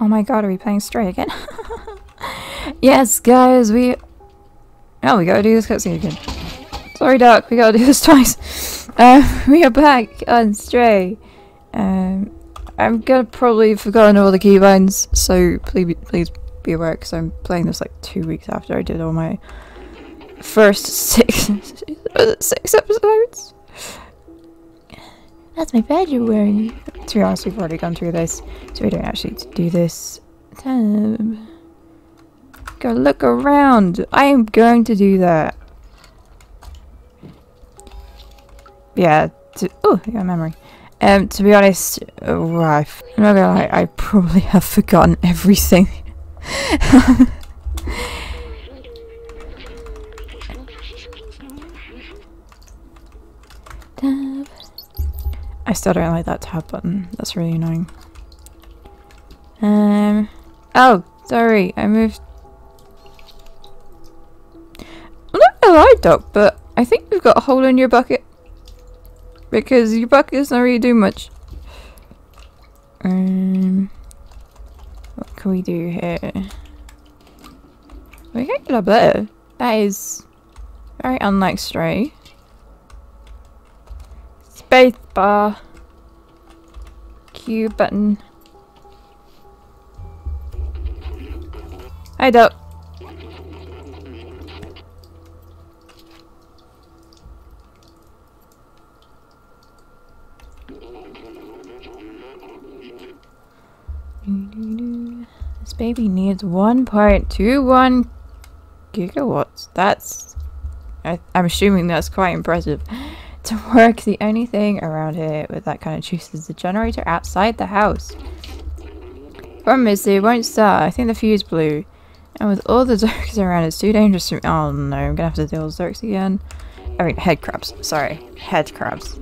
Oh my god, are we playing Stray again? yes, guys, we... Oh, we gotta do this cutscene again. Sorry, Doc, we gotta do this twice. Uh, we are back on Stray. Um, I'm gonna probably forgotten all the keybinds, so please, please be aware, because I'm playing this like two weeks after I did all my first six, six episodes. That's my badge you're wearing. To be honest, we've already gone through this, so we don't actually do this. Tab. Go look around. I am going to do that. Yeah. Oh, I got memory. Um, to be honest, oh, I'm not gonna lie, I probably have forgotten everything. I still don't like that tab button. That's really annoying. Um. Oh, sorry. I moved. I'm not gonna lie, Doc, but I think you've got a hole in your bucket. Because your bucket doesn't really doing much. Um. What can we do here? We can't get a bit. That is very unlike Stray. Space bar. Q button. Hi, Doc. This baby needs 1.21 gigawatts. That's... I, I'm assuming that's quite impressive. To work, the only thing around here with that kind of juice is the generator outside the house. Problem is, they won't start. I think the fuse blew. And with all the Zurks around, it's too dangerous to- Oh no, I'm gonna have to deal with Zurks again. I mean, head crabs. Sorry. Head crabs.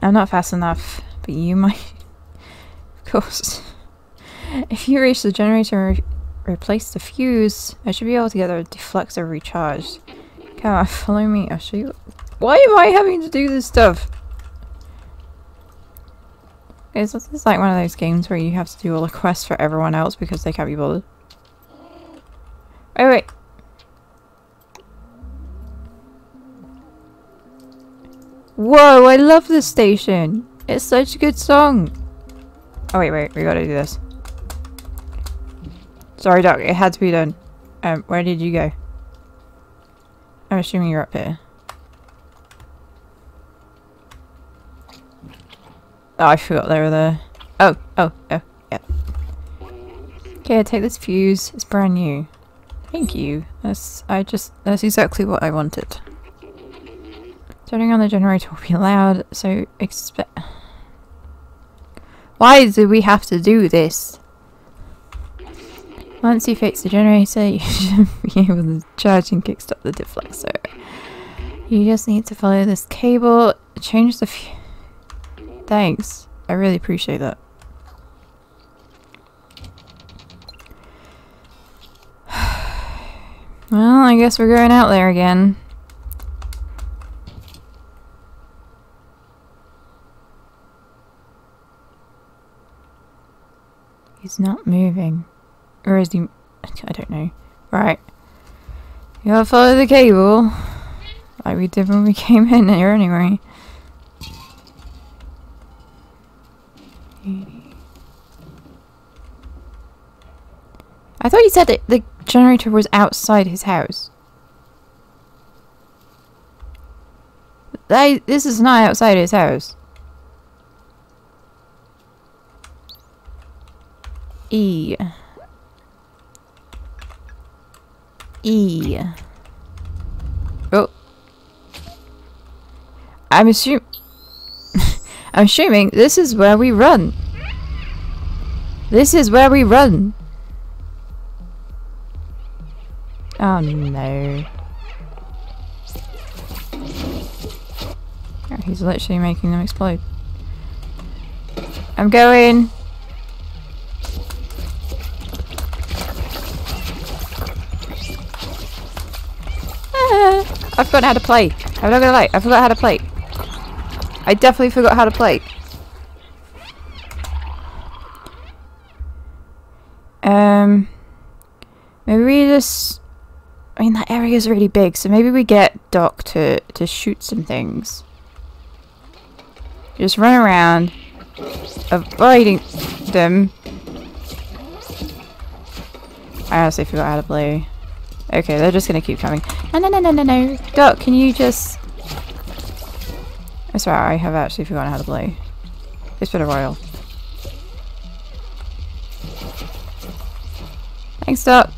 I'm not fast enough, but you might... of course. If you reach the generator and re replace the fuse, I should be able to get the deflector recharged. Come on, follow me. I'll show you. Why am I having to do this stuff? Is this is like one of those games where you have to do all the quests for everyone else because they can't be bothered? Wait, wait. Whoa, I love this station. It's such a good song. Oh, wait, wait. We gotta do this. Sorry, Doc. It had to be done. Um, where did you go? I'm assuming you're up here. Oh, I forgot they were there. Oh, oh, oh, yeah. Okay, I take this fuse. It's brand new. Thank you. That's, I just, that's exactly what I wanted. Turning on the generator will be loud, so expect... Why do we have to do this? Once you fix the generator, you should be able to charge and kickstart the deflector. You just need to follow this cable, change the fuse. Thanks. I really appreciate that. well, I guess we're going out there again. He's not moving. Or is he... I don't know. Right. You gotta follow the cable. Like we did when we came in here anyway. I thought you said that the generator was outside his house. This is not outside his house. E. E. Oh. I'm assuming... I'm assuming this is where we run. This is where we run. Oh no. Oh, he's literally making them explode. I'm going. Ah, I forgot how to play. I'm not gonna lie, I forgot how to play. I definitely forgot how to play. Um, maybe we just. I mean, that area is really big, so maybe we get Doc to to shoot some things. Just run around, avoiding them. I honestly forgot how to play. Okay, they're just gonna keep coming. No, no, no, no, no, no. Doc, can you just... I swear, I have actually forgotten how to play. It's been a while. Thanks, Doc.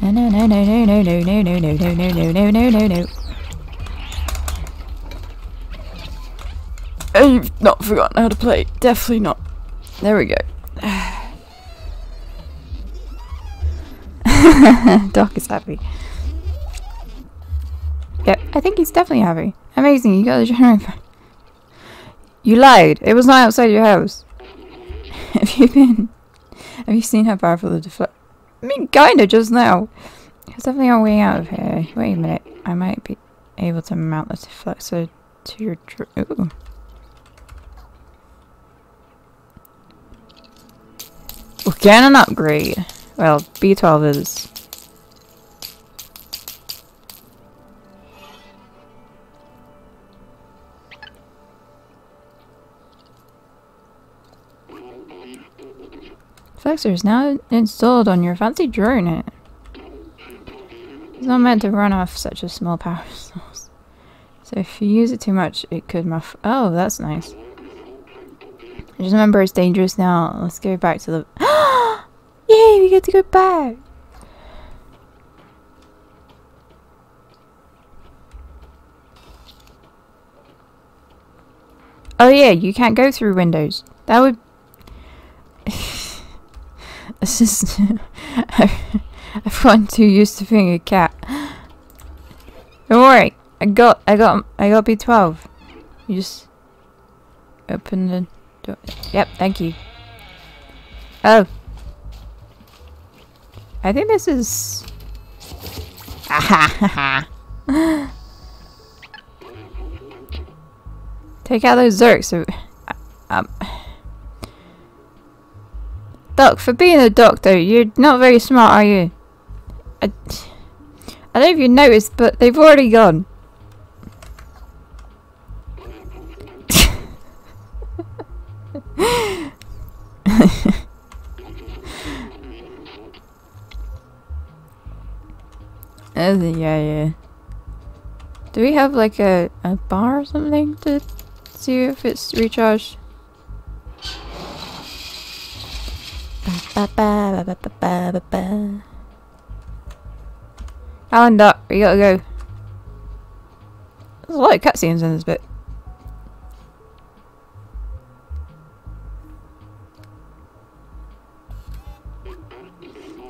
No, no, no, no, no, no, no, no, no, no, no, no, no, no, no, no. I've not forgotten how to play. Definitely not. There we go. Doc is happy. I think he's definitely happy. Amazing, you got the generator. You lied. It was not outside your house. have you been... Have you seen how powerful the deflect... I mean, kinda just now. There's definitely a way out of here. Wait a minute. I might be able to mount the deflector to your... Ooh. We're getting an upgrade. Well, B12 is... Flexor is now installed on your fancy drone. It's not meant to run off such a small power source. So if you use it too much, it could muff- Oh, that's nice. Just remember it's dangerous now. Let's go back to the- Yay, we get to go back! Oh yeah, you can't go through windows. That would... it's just... I've gotten too used to being a cat. Don't worry, I got, I got, I got B12. You just open the door. Yep, thank you. Oh. I think this is... Take out those Zurks. So, um, Doc, for being a doctor, you're not very smart, are you? I, I don't know if you noticed, but they've already gone. Yeah, yeah. Do we have like a, a bar or something to see if it's recharged? Ba, ba, ba, ba, ba, ba, ba. Alan Duck, we gotta go. There's a lot of cutscenes in this bit.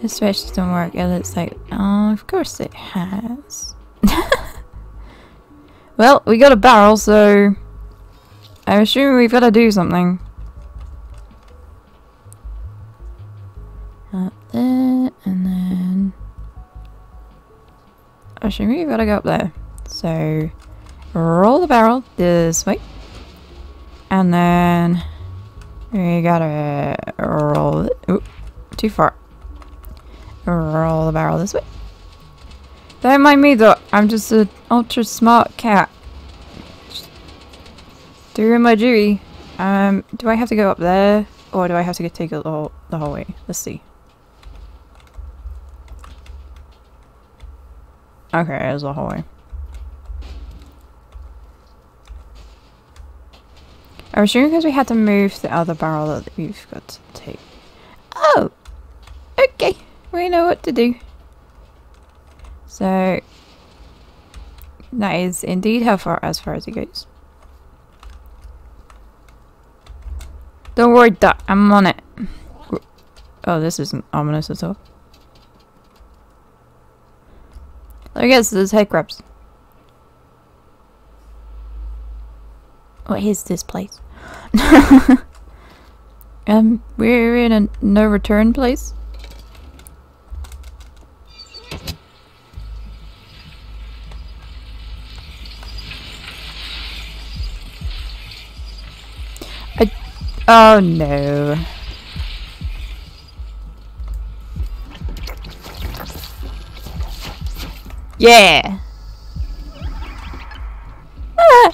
The switch doesn't work. It looks like, oh, of course it has. well, we got a barrel, so I'm assuming we've got to do something. There, and then assuming we've got to go up there. So roll the barrel this way, and then we gotta roll it. Too far. Roll the barrel this way. Don't mind me though, I'm just an ultra smart cat. Just doing my duty. Um, do I have to go up there? Or do I have to take it the whole, the whole way? Let's see. Okay, there's the whole way. I'm assuming because we had to move the other barrel that we've got to take. Oh! Okay we know what to do. So that is indeed how far as far as it goes. Don't worry, Doc, I'm on it. Oh, this isn't ominous at all. I guess there's head crabs. What is this place? um, we're in a no return place. Oh no. Yeah. Ah.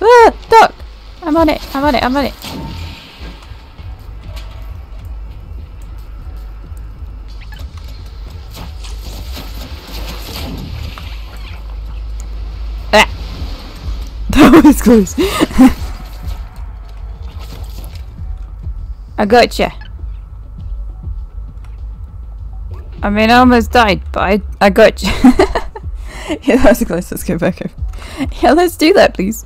Ah, duck! I'm on it, I'm on it, I'm on it. Was close. I gotcha. I mean, I almost died, but I, I gotcha. yeah, that was close. Let's go back over. Yeah, let's do that, please.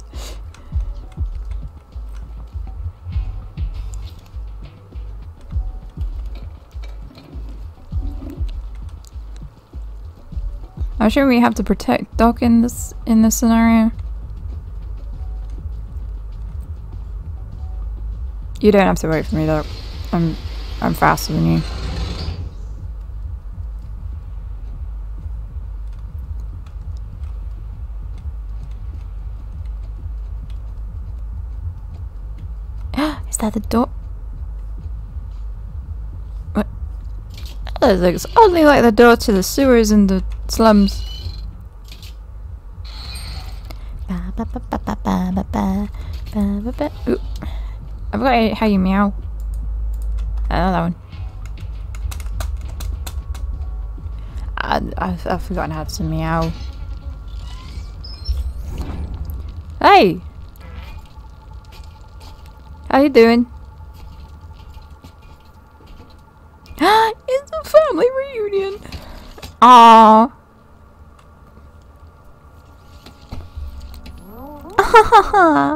I'm sure we have to protect Doc in this in this scenario. You don't have to wait for me, though. I'm I'm faster than you. Is that the door? What? That looks oddly like the door to the sewers in the slums. I've got how you meow. Another one. I, I've, I've forgotten how to meow. Hey! How you doing? it's a family reunion! Aww.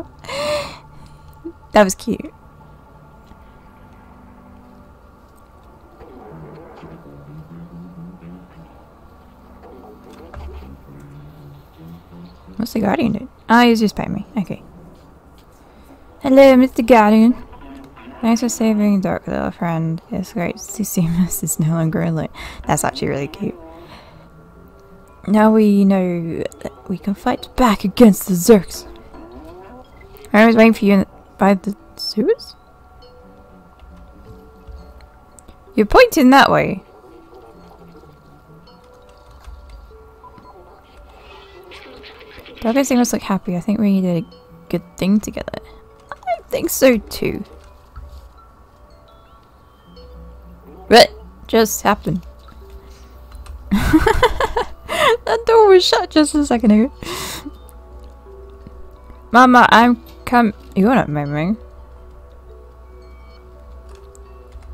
that was cute. What's the guardian doing? Oh, he's just paying me. Okay. Hello, Mr. Guardian. Thanks for saving Dark little friend. It's great to see Mrs. no longer alone. That's actually really cute. Now we know that we can fight back against the Zurks. I was waiting for you by the sewers? You're pointing that way. Dogging must look happy. I think we did a good thing together. I think so too. What just happened? that door was shut just a second ago. Mama, I'm come. You're not moving.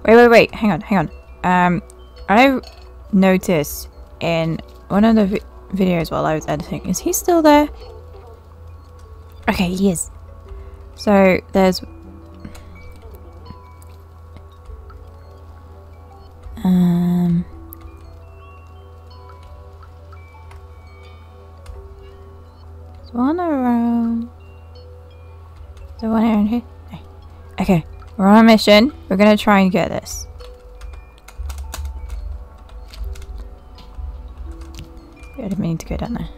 Wait, wait, wait. Hang on, hang on. Um, I noticed in one of the vi videos while I was editing. Is he still there? Okay, he is. So there's. Um. There's one around. There one around here? No. Okay, we're on a mission. We're gonna try and get this. I didn't mean to go down there.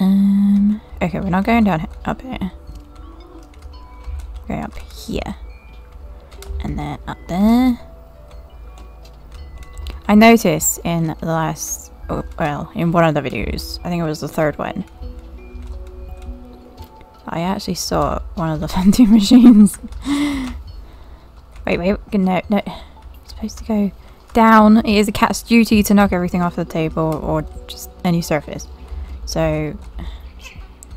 Um. Okay, we're not going down here, up here. Going up here. And then up there. I noticed in the last oh, well, in one of the videos, I think it was the third one, I actually saw one of the vending machines. wait, wait, no, no. Supposed to go down. It is a cat's duty to knock everything off the table or just any surface. So,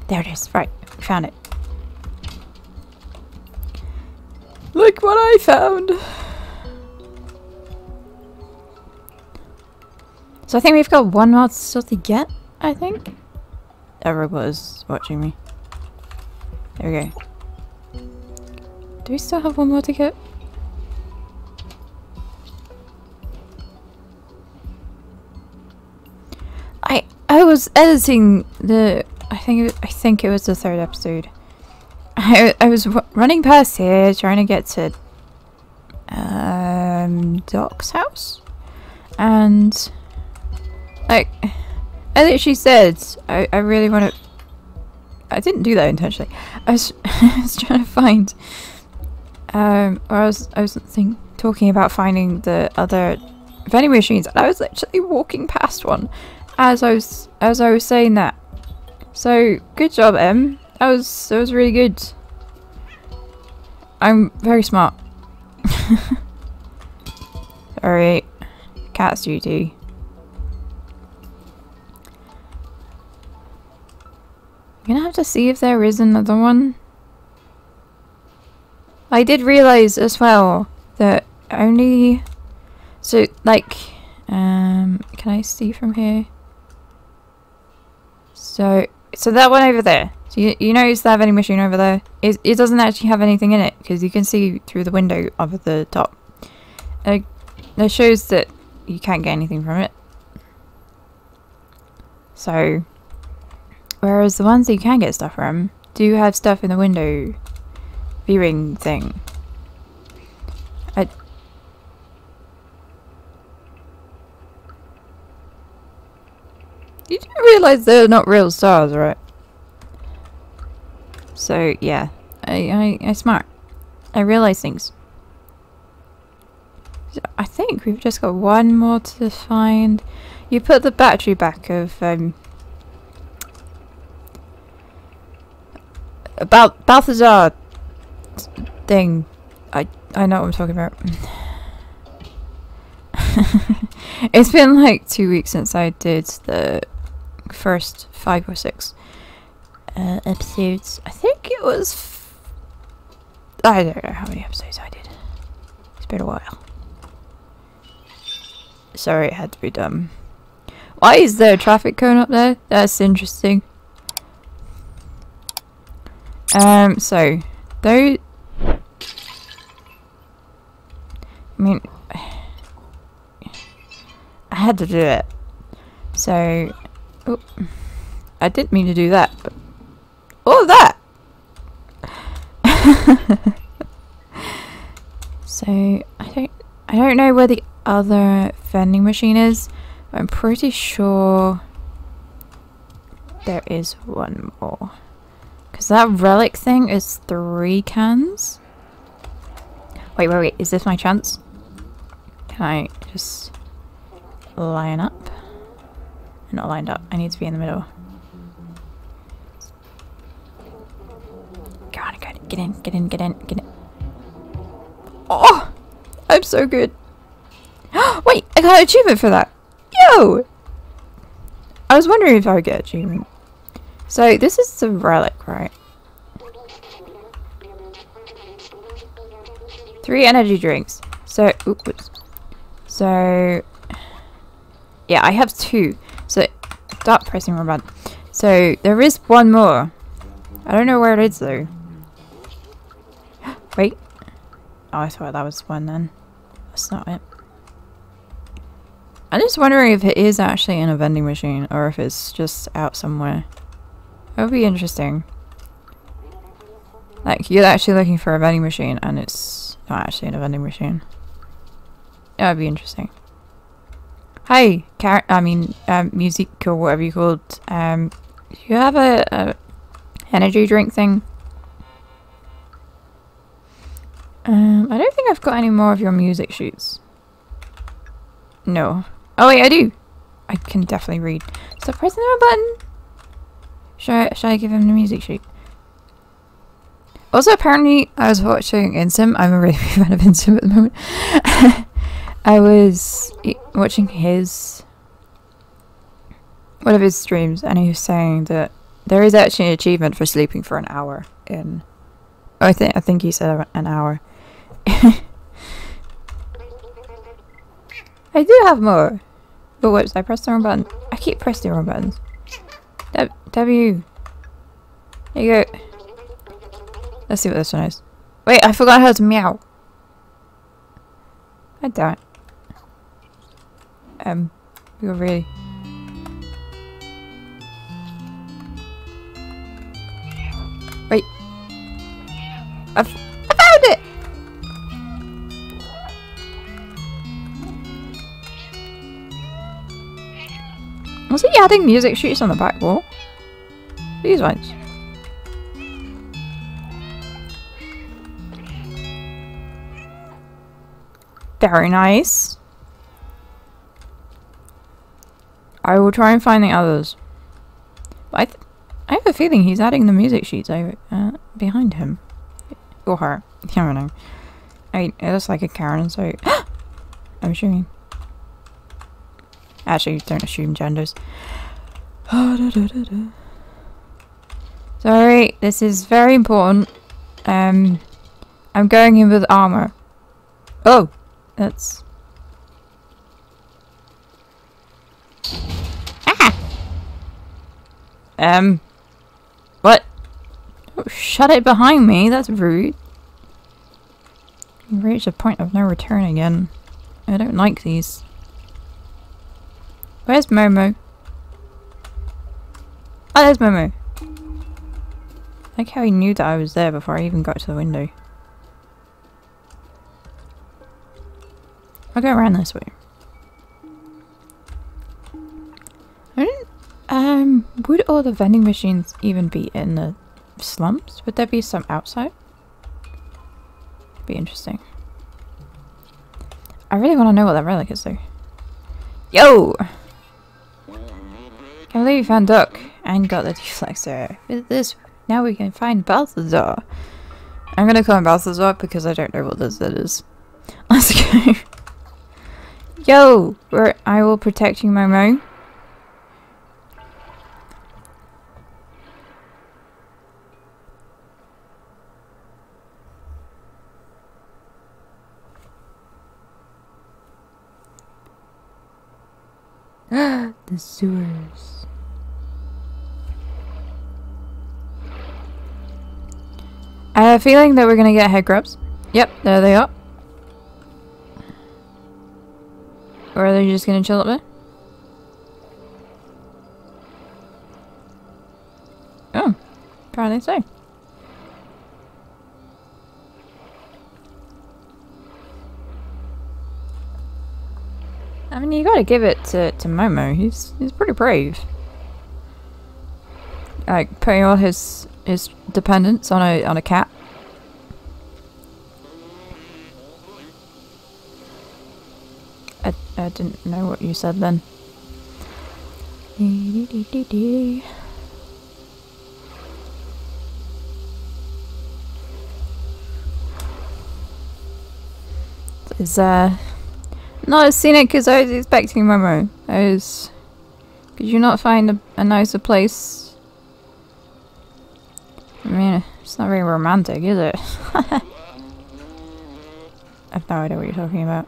there it is. Right, found it. Look what I found! So I think we've got one more still to get, I think. Is watching me. There we go. Do we still have one more to get? I I was editing the I think it, I think it was the third episode. I, I was running past here trying to get to um, Doc's house. And, like, I she said, I, I really want to... I didn't do that intentionally. I was, I was trying to find... Um, or I was, I was think, talking about finding the other vending machines, and I was literally walking past one as I was, as I was saying that. So, good job, Em. That was, that was really good. I'm very smart. Alright. Cat's duty. I'm gonna have to see if there is another one. I did realize as well that only so like um can I see from here? So so that one over there. So you, you notice that vending machine over there? It, it doesn't actually have anything in it because you can see through the window of the top. Uh, shows that you can't get anything from it. So, whereas the ones that you can get stuff from do have stuff in the window viewing thing. I You do realize they're not real stars, right? So, yeah. I, I, I smart. I realize things. I think we've just got one more to find. You put the battery back of, um... About Balthazar thing. I, I know what I'm talking about. it's been like two weeks since I did the first five or six uh, episodes. I think it was. I don't know how many episodes I did. It's been a while. Sorry, it had to be done. Why is there a traffic cone up there? That's interesting. Um, so, those... I mean... I had to do it. So... Oh, I didn't mean to do that, but... All that! so, I don't... I don't know where the other vending machine is. I'm pretty sure there is one more. Because that relic thing is three cans. Wait, wait, wait. Is this my chance? Can I just line up? I'm not lined up. I need to be in the middle. Go on, go. Get in, get in, get in, get in. Oh! I'm so good. Wait, I got an achievement for that. Yo! I was wondering if I would get achievement. So, this is the relic, right? Three energy drinks. So, oops. So, yeah, I have two. So, stop pressing my button. So, there is one more. I don't know where it is, though. Wait. Oh, I thought that was one then. That's not it. I'm just wondering if it is actually in a vending machine or if it's just out somewhere. That would be interesting. Like, you're actually looking for a vending machine and it's not actually in a vending machine. That would be interesting. Hi, car I mean, um, music or whatever you called. Um, do you have a, a energy drink thing? Um, I don't think I've got any more of your music sheets. No. Oh wait, I do. I can definitely read. Stop pressing the wrong button. Should I, should I give him the music sheet? Also, apparently, I was watching Insym. I'm a really big fan of Insym at the moment. I was watching his one of his streams, and he was saying that there is actually an achievement for sleeping for an hour in. Oh, I think I think he said an hour. I do have more. But whoops, I pressed the wrong button. I keep pressing the wrong buttons. W. There you go. Let's see what this one is. Wait, I forgot how to meow. I don't. Um, were really... Wait. I, Was he adding music sheets on the back wall? These ones. Very nice. I will try and find the others. I, I have a feeling he's adding the music sheets over uh, behind him. Or her. I don't know. I mean, it looks like a Karen, so... I'm assuming. Actually, don't assume genders. Sorry, this is very important. Um, I'm going in with armor. Oh, that's... Ah! Um, what? Oh, shut it behind me, that's rude. You reached a point of no return again. I don't like these. Where's Momo? Oh, there's Momo. I like how he knew that I was there before I even got to the window. I'll go around this way. I don't, um, would all the vending machines even be in the slums? Would there be some outside? Be interesting. I really want to know what that relic is though. Yo! Can't believe we found Doc and got the deflector. With this, now we can find Balthazar. I'm gonna call him Balthazar because I don't know what this is. Let's go. Yo! I will protect you, Momo. the sewers. I have a feeling that we're gonna get head grubs. Yep, there they are. Or are they just gonna chill up there? Oh, apparently so. I mean, you gotta give it to, to Momo. He's he's pretty brave. Like putting all his his dependence on a on a cat. I I didn't know what you said then. Is uh not as scenic as I was expecting, Momo. I was... Could you not find a, a nicer place? I mean, it's not very romantic, is it? I have no idea what you're talking about.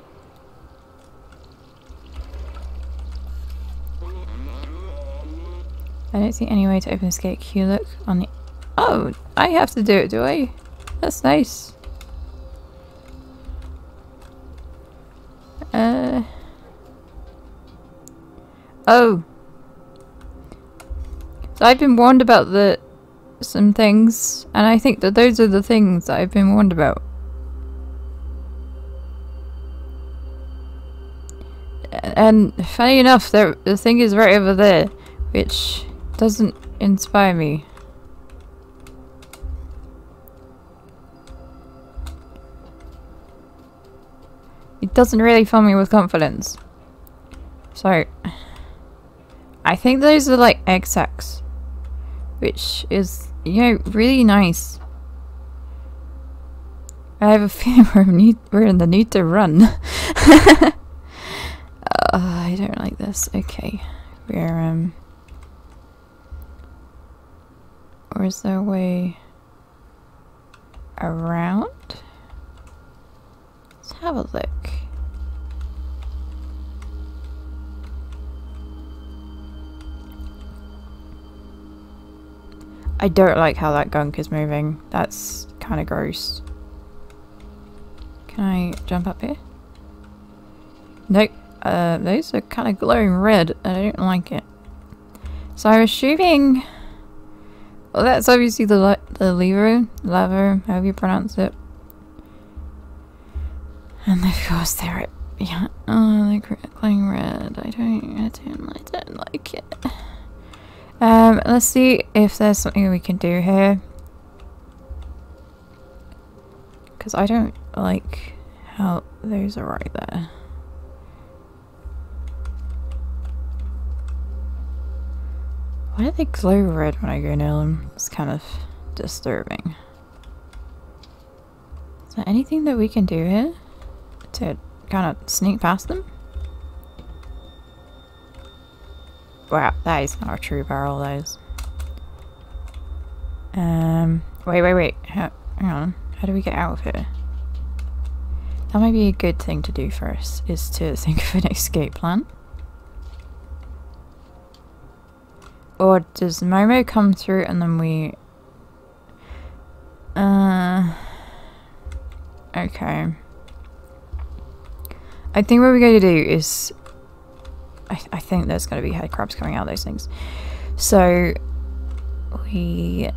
I don't see any way to open this gate. You look on the... Oh, I have to do it, do I? That's nice. Uh. Oh. So I've been warned about the some things, and I think that those are the things that I've been warned about. And funny enough, there, the thing is right over there, which doesn't inspire me. It doesn't really fill me with confidence. So, I think those are like egg sacs. Which is, you know, really nice. I have a feeling we're, need, we're in the need to run. uh, I don't like this. Okay. We're, um... Or is there a way around? Let's have a look. I don't like how that gunk is moving. That's kind of gross. Can I jump up here? Nope. Uh, those are kind of glowing red. I don't like it. So I'm assuming Well, that's obviously the the lever, lever, however you pronounce it. And of course there it, yeah. Oh, the glowing red. I don't, I don't, I don't like it. Um, let's see if there's something we can do here. Because I don't like how those are right there. Why do they glow red when I go near them? It's kind of disturbing. Is there anything that we can do here to kind of sneak past them? Wow, that is not a true barrel, those. Um, wait, wait, wait. How, hang on. How do we get out of here? That might be a good thing to do first, is to think of an escape plan. Or does Momo come through and then we... Uh... Okay. I think what we're going to do is... I, th I think there's going to be head crabs coming out of those things. So... We...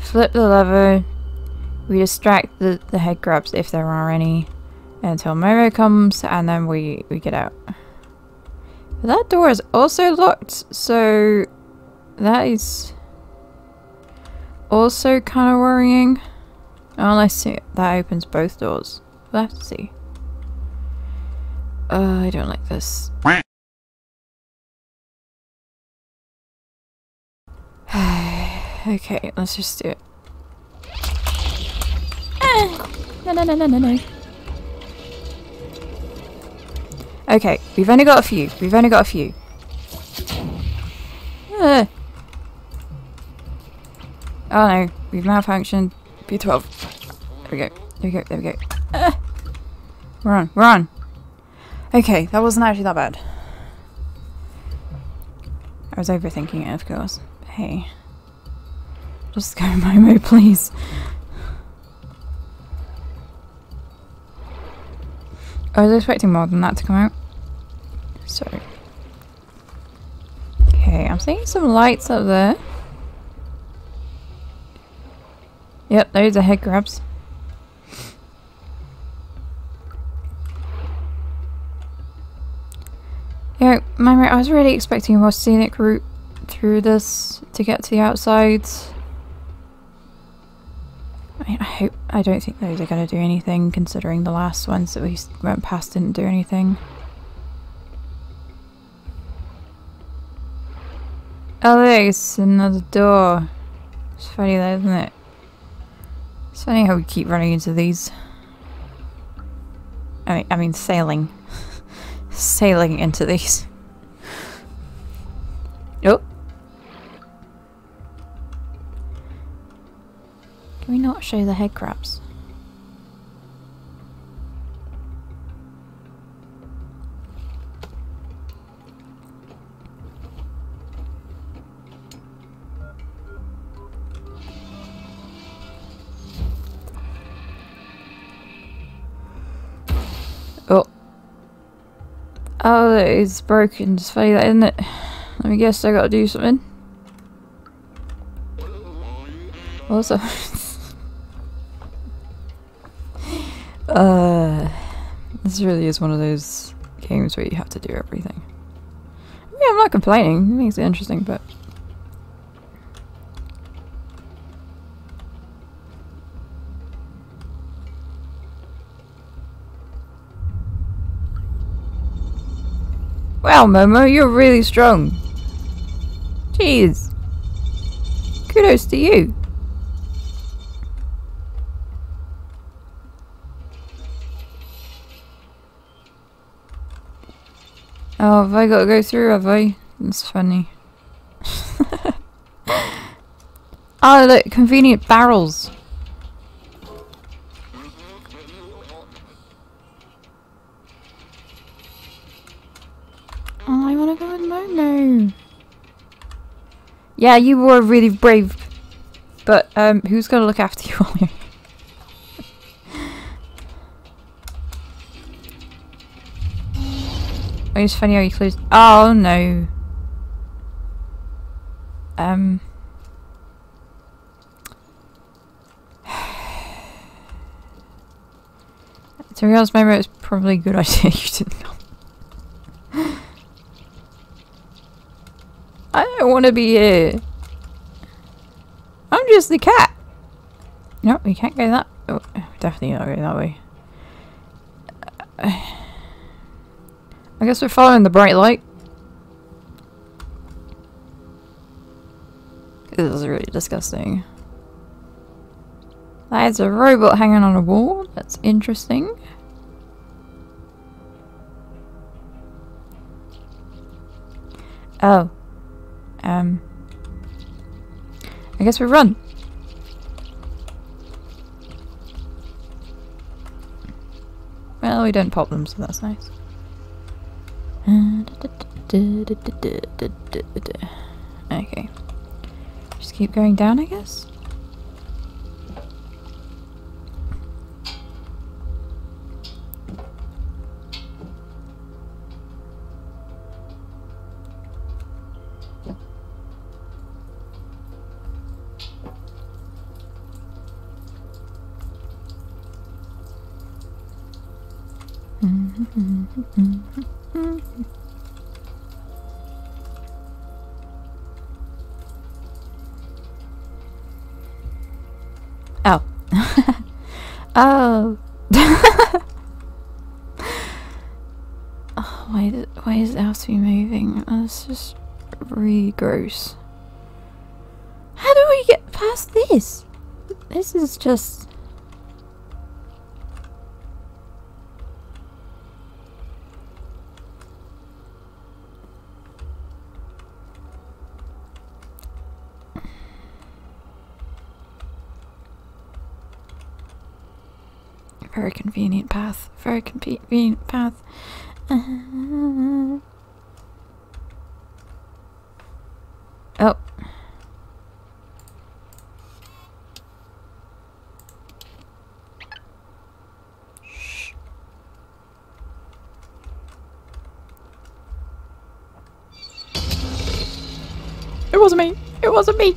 Flip the lever. We distract the, the head crabs if there are any. Until Momo comes and then we, we get out. That door is also locked, so that is also kind of worrying. Unless it, that opens both doors. To see. Uh, I don't like this. okay, let's just do it. no, no, no, no, no, no. Okay, we've only got a few. We've only got a few. Uh. Oh no, we've malfunctioned. B12. There we go. There we go. There we go. Uh. We're on. We're on. Okay, that wasn't actually that bad. I was overthinking it, of course. Hey. Just go my Momo, please. I was expecting more than that to come out. So. Okay, I'm seeing some lights up there. Yep, those are head crabs. Yeah, I was really expecting a more scenic route through this to get to the outsides. I mean, I hope, I don't think those are going to do anything considering the last ones that we went past didn't do anything. Oh, there's another door. It's funny though, isn't it? It's funny how we keep running into these. I mean, I mean sailing. sailing into these. Oh. Can we not show the head crabs? It's broken. Funny that, isn't it? Let me guess, I gotta do something. Also. uh, this really is one of those games where you have to do everything. I mean, I'm not complaining. It makes it interesting, but... Wow, Momo, you're really strong. Jeez. Kudos to you. Oh, have I got to go through, have I? That's funny. oh, look, convenient barrels. Yeah, you were really brave. But um, who's going to look after you while you're Oh, it's funny how you closed. Oh no. Um. to be honest, maybe it's probably a good idea you didn't know. Don't want to be here. I'm just the cat. No, we can't go that. Oh, definitely not going that way. I guess we're following the bright light. This is really disgusting. That's a robot hanging on a wall. That's interesting. Oh. I guess we run. Well, we don't pop them, so that's nice. Okay. Just keep going down, I guess? Oh. oh. oh. Why, why is to be moving? Oh, that's just really gross. How do we get past this? This is just... Very convenient path. Very convenient path. Uh, oh. Shh. It wasn't me. It wasn't me.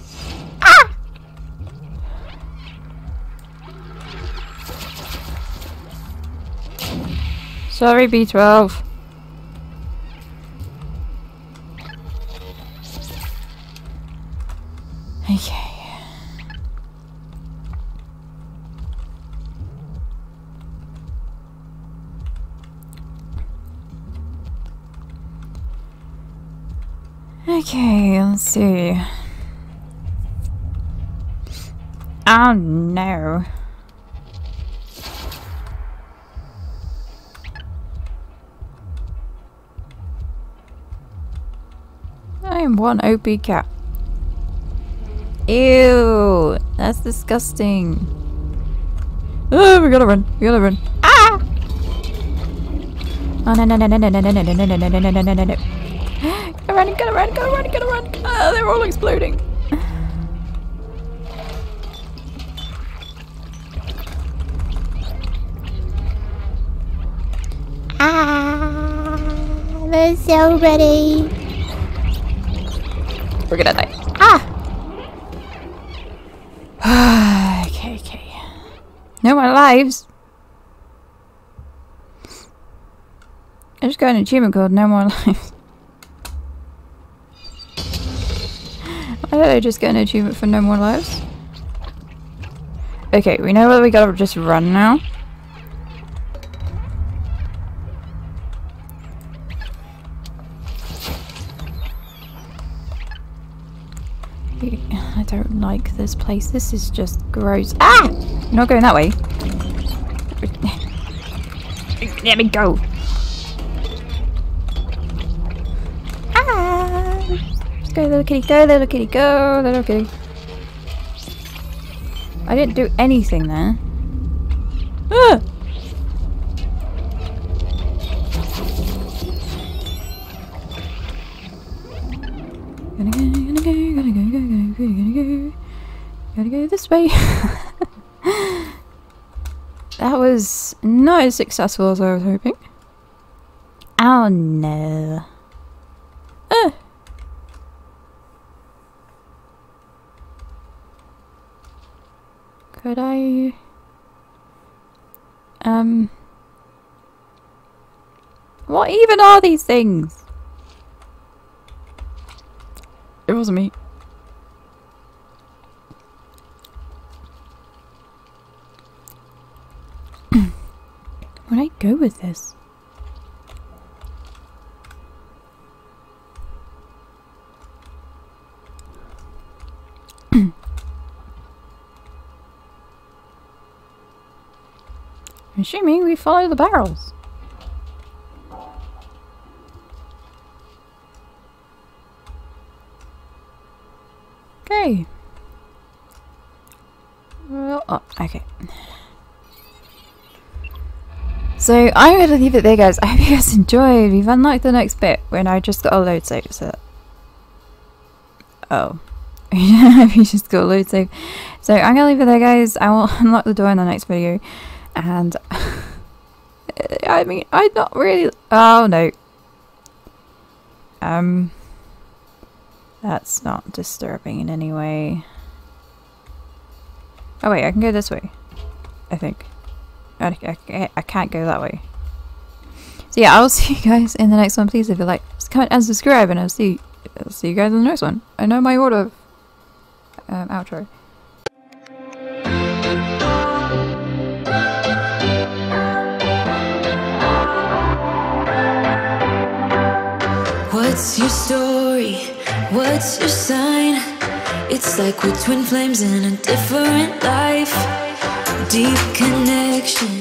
Sorry, B12. Okay. Okay, let's see. Oh no. One OP cat. Ew, that's disgusting. Oh, we gotta run. We gotta run. Ah! Oh no no no no no no no no no no no no no no no no! Gotta run! Gotta run! Gotta run! Gotta run! Ah, they're all exploding. Ah, I'm so ready. We're gonna die. Ah! okay, okay. No more lives. I just got an achievement called No More Lives. Why did I just get an achievement for No More Lives? Okay, we know whether we gotta just run now. Like this place. This is just gross. Ah! Not going that way. Let me go. Ah! Just go, little kitty. Go, little kitty. Go, little kitty. I didn't do anything there. Ah! Gonna go, gonna go, gonna go, gonna go, gonna go. Gotta go this way. that was not as successful as I was hoping. Oh no. Uh. Could I... Um... What even are these things? It wasn't me. Where'd I go with this? Assuming we follow the barrels. Okay. Well, oh, okay. So I'm gonna leave it there, guys. I hope you guys enjoyed. We've unlocked the next bit when I just got a load save. So, oh, we just got a load save. So I'm gonna leave it there, guys. I will unlock the door in the next video, and I mean, I'm not really. Oh no. Um. That's not disturbing in any way. Oh wait, I can go this way. I think. I, I, I can't go that way. So yeah, I will see you guys in the next one. Please, if you like, comment and subscribe, and I'll see, I'll see you guys in the next one. I know my order of um, outro. What's your story? What's your sign? It's like we're twin flames in a different life. Deep connection.